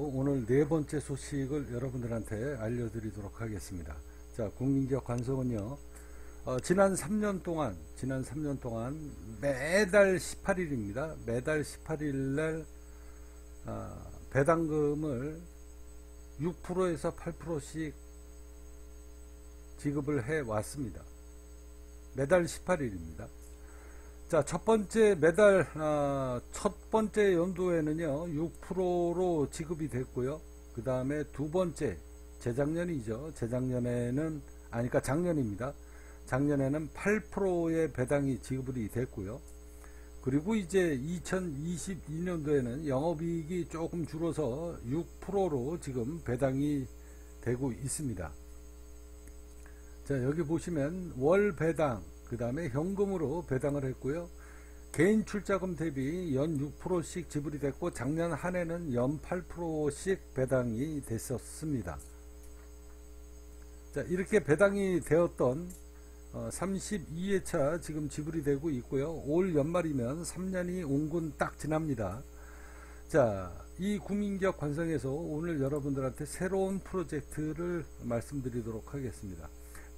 오늘 네 번째 소식을 여러분들한테 알려드리도록 하겠습니다. 자, 국민기업 관성은요, 어, 지난 3년 동안, 지난 3년 동안 매달 18일입니다. 매달 18일 날, 어, 배당금을 6%에서 8%씩 지급을 해 왔습니다. 매달 18일입니다. 자, 첫 번째 매달 어, 첫 번째 연도에는요 6%로 지급이 됐고요. 그 다음에 두 번째 재작년이죠. 재작년에는 아니까 작년입니다. 작년에는 8%의 배당이 지급이 됐고요. 그리고 이제 2022년도에는 영업이익이 조금 줄어서 6%로 지금 배당이 되고 있습니다. 자 여기 보시면 월 배당 그 다음에 현금으로 배당을 했고요. 개인 출자금 대비 연 6%씩 지불이 됐고 작년 한 해는 연 8%씩 배당이 됐었습니다. 자 이렇게 배당이 되었던 어, 32회차 지금 지불이 되고 있고요. 올 연말이면 3년이 온군 딱 지납니다. 자, 이 국민기업 관성에서 오늘 여러분들한테 새로운 프로젝트를 말씀드리도록 하겠습니다.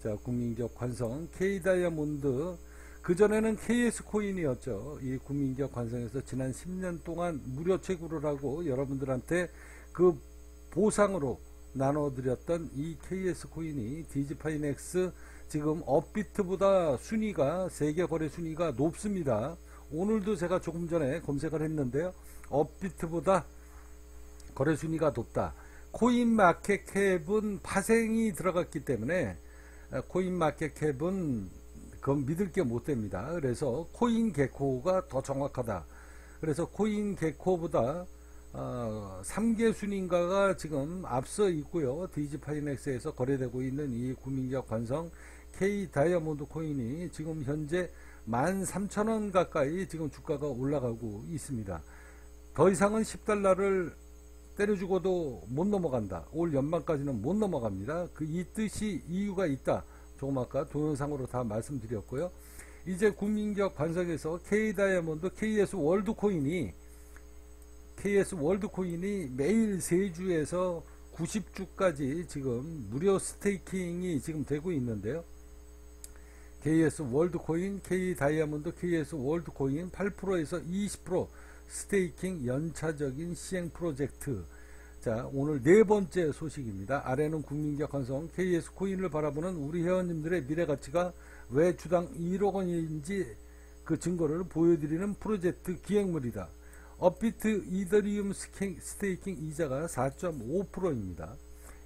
자, 국민기업 관성 K다이아몬드 그전에는 KS코인이었죠. 이 국민기업 관성에서 지난 10년 동안 무료 채굴을 하고 여러분들한테 그 보상으로 나눠드렸던 이 KS코인이 DigiFinex 지금 업비트보다 순위가 세계 거래 순위가 높습니다. 오늘도 제가 조금 전에 검색을 했는데요. 업비트보다 거래 순위가 높다. CoinMarketCap은 파생이 들어갔기 때문에 CoinMarketCap은 그건 믿을 게 못 됩니다. 그래서 CoinGecko가 더 정확하다. 그래서 코인 개코보다 어, 3개 순인가가 지금 앞서 있고요. 디지파이넥스에서 거래되고 있는 이 국민기업 관성 K 다이아몬드 코인이 지금 현재 13,000원 가까이 지금 주가가 올라가고 있습니다. 더 이상은 10달러를 때려주고도 못 넘어간다. 올 연말까지는 못 넘어갑니다. 그 이 뜻이 이유가 있다. 조금 아까 동영상으로 다 말씀드렸고요. 이제 국민기업 관성에서 K다이아몬드 KS 월드코인이 KS 월드코인이 매일 3주에서 90주까지 지금 무료 staking이 지금 되고 있는데요. KS 월드코인, K다이아몬드, KS 월드코인 8%에서 20% staking 연차적인 시행 프로젝트. 자, 오늘 네 번째 소식입니다. 아래는 국민기업 관성 KS 코인을 바라보는 우리 회원님들의 미래 가치가 왜 주당 1억 원인지 그 증거를 보여드리는 프로젝트 기획물이다. 업비트 이더리움 staking 이자가 4.5%입니다.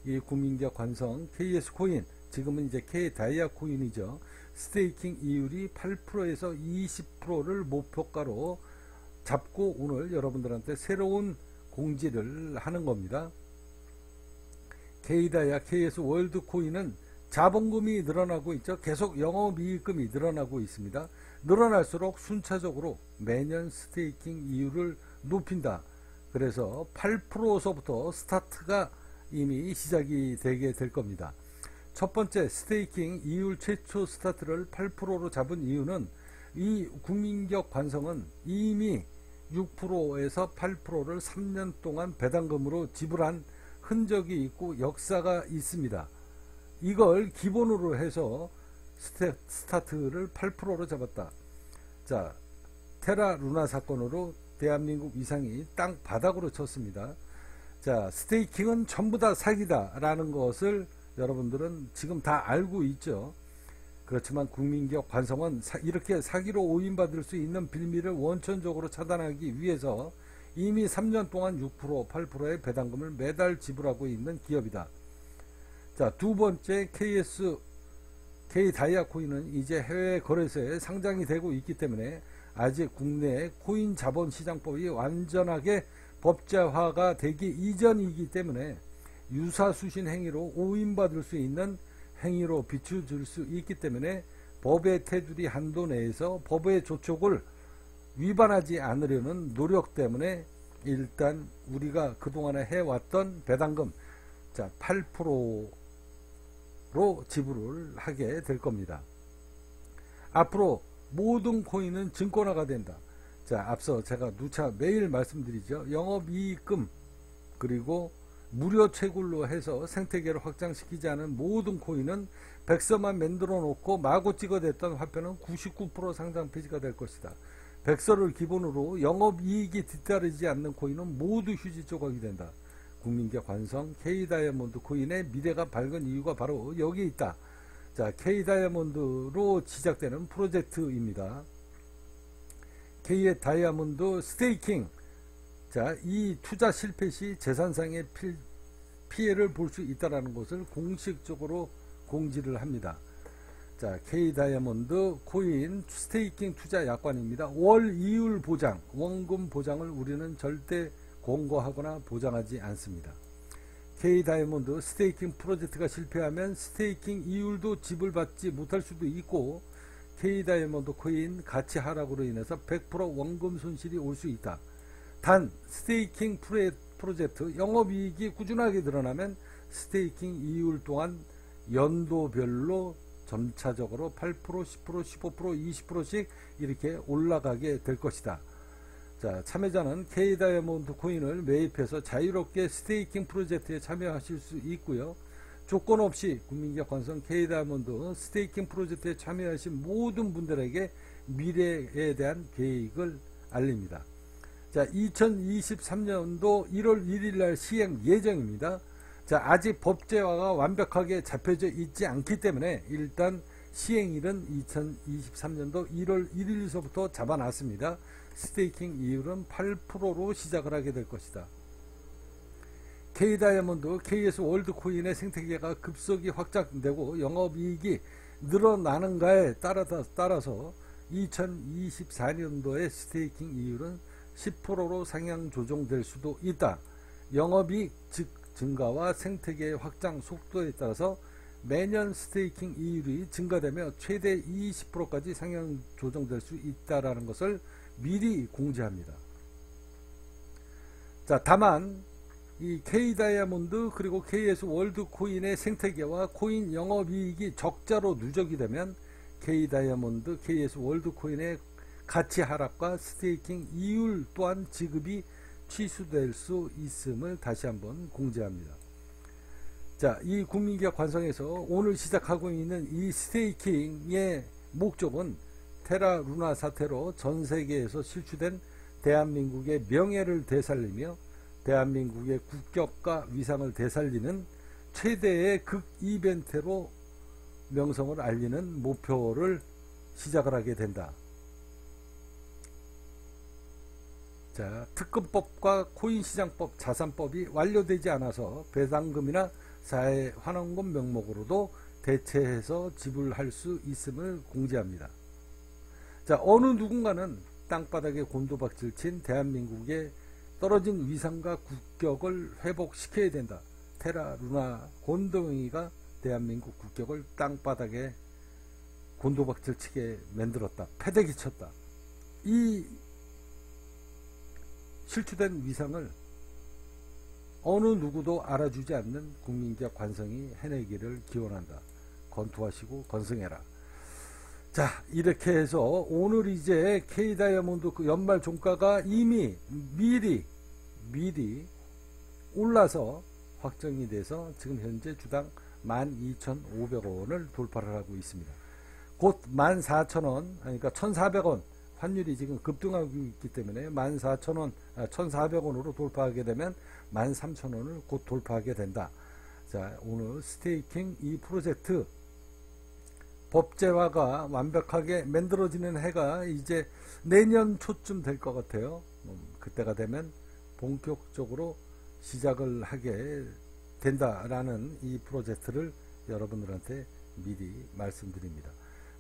이 국민기업 관성 KS 코인, 지금은 이제 K 다이아 코인이죠. staking 이율이 8%에서 20%를 목표가로 잡고 오늘 여러분들한테 새로운 공지를 하는 겁니다. K다이아 KS 월드코인은 자본금이 늘어나고 있죠. 계속 영업이익금이 늘어나고 있습니다. 늘어날수록 순차적으로 매년 staking 이율을 높인다. 그래서 8%서부터 스타트가 이미 시작이 되게 될 겁니다. 첫 번째 staking 이율 최초 스타트를 8%로 잡은 이유는 이 국민기업 관성은 이미 6%에서 8%를 3년 동안 배당금으로 지불한 흔적이 있고 역사가 있습니다. 이걸 기본으로 해서 스타트를 8%로 잡았다. 자, 테라 루나 사건으로 대한민국 위상이 땅 바닥으로 쳤습니다. 자, 스테이킹은 전부 다 사기다라는 것을 여러분들은 지금 다 알고 있죠. 그렇지만 국민기업 관성은 이렇게 사기로 오인받을 수 있는 빌미를 원천적으로 차단하기 위해서 이미 3년 동안 6% 8%의 배당금을 매달 지불하고 있는 기업이다. 자, 두 번째 KS K 다이아 코인은 이제 해외 거래소에 상장이 되고 있기 때문에 아직 국내 코인 자본 시장법이 완전하게 법제화가 되기 이전이기 때문에 유사 수신 행위로 오인받을 수 있는 행위로 비춰줄 수 있기 때문에 법의 테두리 한도 내에서 법의 조촉을 위반하지 않으려는 노력 때문에 일단 우리가 그동안에 해왔던 배당금 자 8%로 지불을 하게 될 겁니다. 앞으로 모든 코인은 증권화가 된다. 자 앞서 제가 누차 매일 말씀드리죠. 영업이익금 그리고 무료 채굴로 해서 생태계를 확장시키지 않은 모든 코인은 백서만 만들어 놓고 마구 찍어댔던 화폐는 99% 상장 폐지가 될 것이다. 백서를 기본으로 영업이익이 뒤따르지 않는 코인은 모두 휴지 조각이 된다. 국민기업 관성 K 다이아몬드 코인의 미래가 밝은 이유가 바로 여기에 있다. 자, K 다이아몬드로 시작되는 프로젝트입니다. K의 다이아몬드 staking. 자, 이 투자 실패 시 재산상의 필, 피해를 볼 수 있다라는 것을 공식적으로 공지를 합니다. 자, K 다이아몬드 코인 staking 투자 약관입니다. 월 이율 보장, 원금 보장을 우리는 절대 공고하거나 보장하지 않습니다. K 다이아몬드 staking 프로젝트가 실패하면 staking 이율도 지불받지 못할 수도 있고 K 다이아몬드 코인 가치 하락으로 인해서 100% 원금 손실이 올 수 있다. 단 staking 프로젝트 영업이익이 꾸준하게 늘어나면 staking 이율 또한 연도별로 점차적으로 8%, 10%, 15%, 20%씩 이렇게 올라가게 될 것이다. 자, 참여자는 K 다이아몬드 코인을 매입해서 자유롭게 staking 프로젝트에 참여하실 수 있고요. 조건 없이 국민기업 관성 K 다이아몬드 staking 프로젝트에 참여하신 모든 분들에게 미래에 대한 계획을 알립니다. 자, 2023년도 1월 1일 날 시행 예정입니다. 자, 아직 법제화가 완벽하게 잡혀져 있지 않기 때문에 일단 시행일은 2023년도 1월 1일서부터 잡아놨습니다. staking 이율은 8%로 시작을 하게 될 것이다. K 다이아몬드, KS 월드 코인의 생태계가 급속히 확장되고 영업이익이 늘어나는가에 따라서 2024년도의 staking 이율은 10%로 상향 조정될 수도 있다. 영업이익 즉 증가와 생태계의 확장 속도에 따라서 매년 staking 이율이 증가되며 최대 20%까지 상향 조정될 수 있다라는 것을 미리 공지합니다. 자, 다만 이 K 다이아몬드 그리고 KS 월드 코인의 생태계와 코인 영업 이익이 적자로 누적이 되면 K 다이아몬드, KS 월드 코인의 가치 하락과 staking 이율 또한 지급이 취소될 수 있음을 다시 한번 공지합니다. 자, 이 국민기업 관성에서 오늘 시작하고 있는 이 staking의 목적은 테라 루나 사태로 전 세계에서 실추된 대한민국의 명예를 되살리며 대한민국의 국격과 위상을 되살리는 최대의 극 이벤트로 명성을 알리는 목표를 시작을 하게 된다. 자, 특검법과 코인시장법, 자산법이 완료되지 않아서 배당금이나 사회 환원금 명목으로도 대체해서 지불할 수 있음을 공지합니다. 자, 어느 누군가는 땅바닥에 곤도박질 친 대한민국의 떨어진 위상과 국격을 회복시켜야 된다. 테라 루나 곤동이가 대한민국 국격을 땅바닥에 곤도박질 치게 만들었다. 패대기 쳤다. 이 실추된 위상을 어느 누구도 알아주지 않는 국민적 관성이 해내기를 기원한다. 건투하시고 건승해라. 자 이렇게 해서 오늘 이제 K다이아몬드 그 연말 종가가 이미 미리 미리 올라서 확정이 돼서 지금 현재 주당 12,500원을 돌파를 하고 있습니다. 곧 14,000원 그러니까 1,400원 환율이 지금 급등하고 있기 때문에 14,000원, 1,400원으로 아, 돌파하게 되면 13,000원을 곧 돌파하게 된다. 자, 오늘 스테이킹 이 프로젝트 법제화가 완벽하게 만들어지는 해가 이제 내년 초쯤 될 것 같아요. 음, 그때가 되면 본격적으로 시작을 하게 된다라는 이 프로젝트를 여러분들한테 미리 말씀드립니다.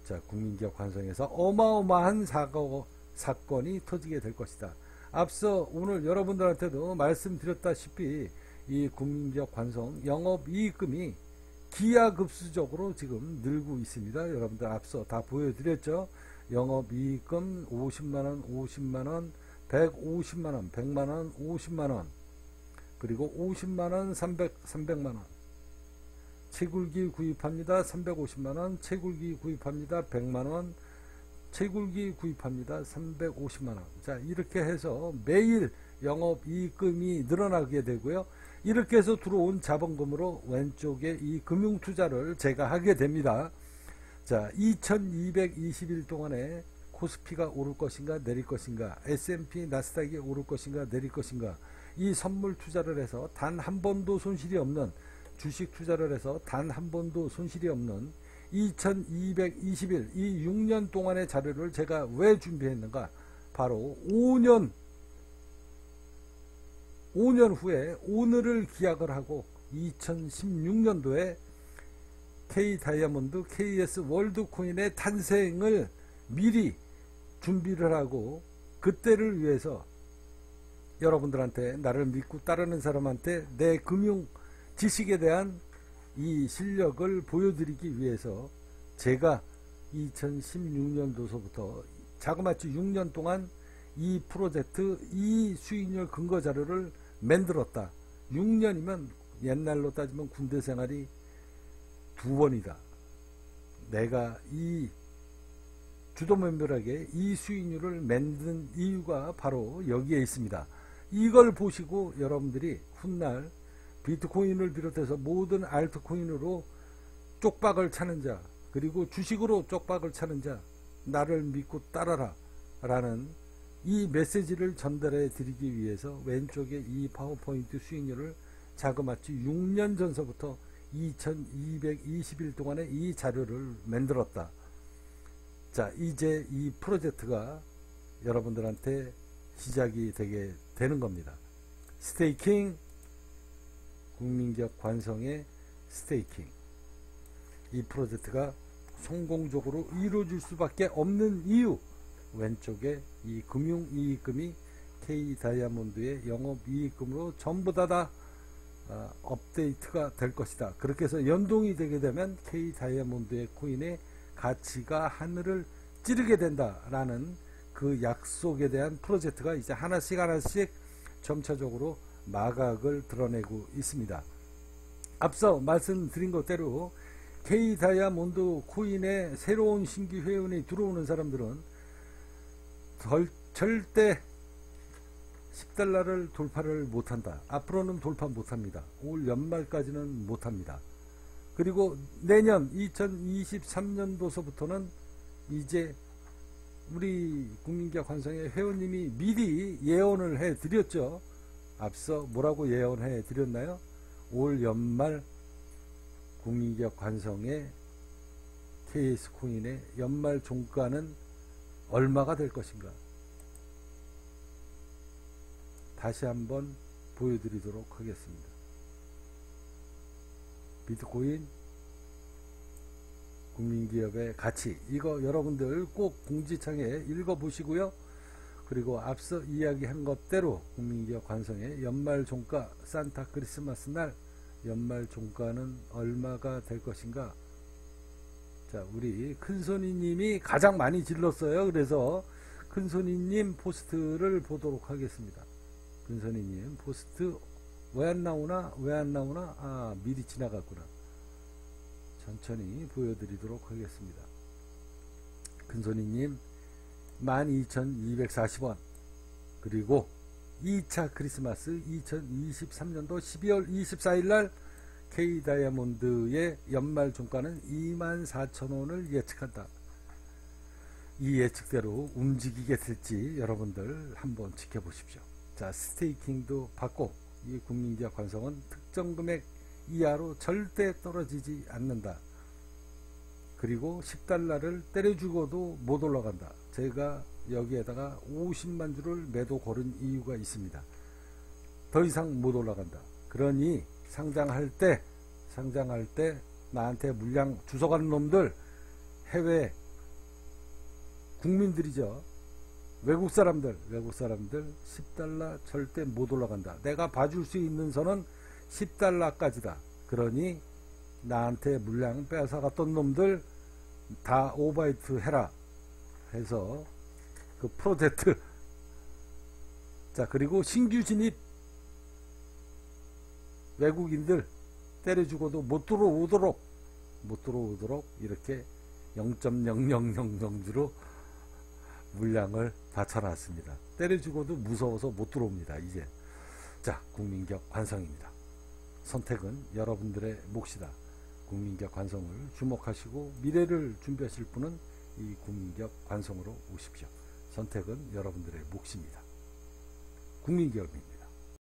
자, 국민기업 관성에서 어마어마한 사고, 사건이 터지게 될 것이다. 앞서 오늘 여러분들한테도 말씀드렸다시피 이 국민기업 관성 영업이익금이 기하급수적으로 지금 늘고 있습니다. 여러분들 앞서 다 보여드렸죠. 영업이익금 50만원, 50만원, 150만원, 100만원, 50만원, 그리고 50만원, 300, 300만원, 채굴기 구입합니다. 350만원, 채굴기 구입합니다. 100만원, 채굴기 구입합니다. 350만원. 자, 이렇게 해서 매일 영업이익금이 늘어나게 되고요. 이렇게 해서 들어온 자본금으로 왼쪽에 이 금융투자를 제가 하게 됩니다. 자, 2220일 동안에 코스피가 오를 것인가 내릴 것인가 S&P 나스닥이 오를 것인가 내릴 것인가 이 선물 투자를 해서 단 한 번도 손실이 없는 주식 투자를 해서 단 한 번도 손실이 없는 2220일 이 6년 동안의 자료를 제가 왜 준비했는가? 바로 5년 5년 후에 오늘을 기약을 하고 2016년도에 K 다이아몬드 KS 월드코인의 탄생을 미리 준비를 하고 그때를 위해서 여러분들한테 나를 믿고 따르는 사람한테 내 금융 지식에 대한 이 실력을 보여드리기 위해서 제가 2016년도서부터 자그마치 6년 동안 이 프로젝트 이 수익률 근거 자료를 만들었다. 6년이면 옛날로 따지면 군대 생활이 두 번이다. 내가 이 주도면밀하게 이 수익률을 만든 이유가 바로 여기에 있습니다. 이걸 보시고 여러분들이 훗날 비트코인을 비롯해서 모든 알트코인으로 쪽박을 차는 자 그리고 주식으로 쪽박을 차는 자 나를 믿고 따라라 라는 이 메시지를 전달해 드리기 위해서 왼쪽에 이 파워포인트 수익률을 자그마치 6년 전서부터 2220일 동안에 이 자료를 만들었다. 자, 이제 이 프로젝트가 여러분들한테 시작이 되게 되는 겁니다. 스테이킹, 국민기업 관성의 스테이킹. 이 프로젝트가 성공적으로 이루어질 수밖에 없는 이유. 왼쪽에 이 금융이익금이 K 다이아몬드의 영업이익금으로 전부 다, 다 어, 업데이트가 될 것이다. 그렇게 해서 연동이 되게 되면 K 다이아몬드의 코인의 가치가 하늘을 찌르게 된다라는 그 약속에 대한 프로젝트가 이제 하나씩 하나씩 점차적으로 마각을 드러내고 있습니다. 앞서 말씀드린 것대로 K 다이아몬드 코인의 새로운 신규 회원이 들어오는 사람들은 절, 절대 10달러를 돌파를 못한다. 앞으로는 돌파 못합니다. 올 연말까지는 못합니다. 그리고 내년 2023년도서부터는 이제 우리 국민기업 환성의 회원님이 미리 예언을 해 드렸죠. 앞서 뭐라고 예언해 드렸나요? 올 연말 국민기업 관성의 KS 코인의 연말 종가는 얼마가 될 것인가? 다시 한번 보여드리도록 하겠습니다. 비트코인 국민기업의 가치 이거 여러분들 꼭 공지창에 읽어보시고요. 그리고 앞서 이야기한 것대로 국민기업 관성의 연말 종가 산타 크리스마스 날 연말 종가는 얼마가 될 것인가? 자 우리 큰손이님이 가장 많이 질렀어요. 그래서 큰손이님 포스트를 보도록 하겠습니다. 큰손이님 포스트 왜 안 나오나? 왜 안 나오나? 아 미리 지나갔구나. 천천히 보여드리도록 하겠습니다. 큰손이님 12,240원 그리고 2차 크리스마스 2023년도 12월 24일 날 K 다이아몬드의 연말 종가는 24,000원을 예측한다. 이 예측대로 움직이게 될지 여러분들 한번 지켜보십시오. 자, 스테이킹도 받고 이 국민기업 관성은 특정 금액 이하로 절대 떨어지지 않는다. 그리고 10달러를 때려주고도 못 올라간다. 제가 여기에다가 50만 주를 매도 걸은 이유가 있습니다. 더 이상 못 올라간다. 그러니 상장할 때 상장할 때 나한테 물량 주워가는 놈들 해외 국민들이죠. 외국 사람들 외국 사람들 10달러 절대 못 올라간다. 내가 봐줄 수 있는 선은 10달러까지다. 그러니 나한테 물량 뺏어갔던 놈들 다 오바이트 해라 해서 그 프로젝트 자 그리고 신규 진입 외국인들 때려주고도 못 들어오도록 못 들어오도록 이렇게 0.0000주로 물량을 받쳐놨습니다. 때려주고도 무서워서 못 들어옵니다. 이제 자 국민격 관성입니다. 선택은 여러분들의 몫이다. 국민격 관성을 주목하시고 미래를 준비하실 분은 이 국민격 관성으로 오십시오. 선택은 여러분들의 몫입니다. 국민기업입니다.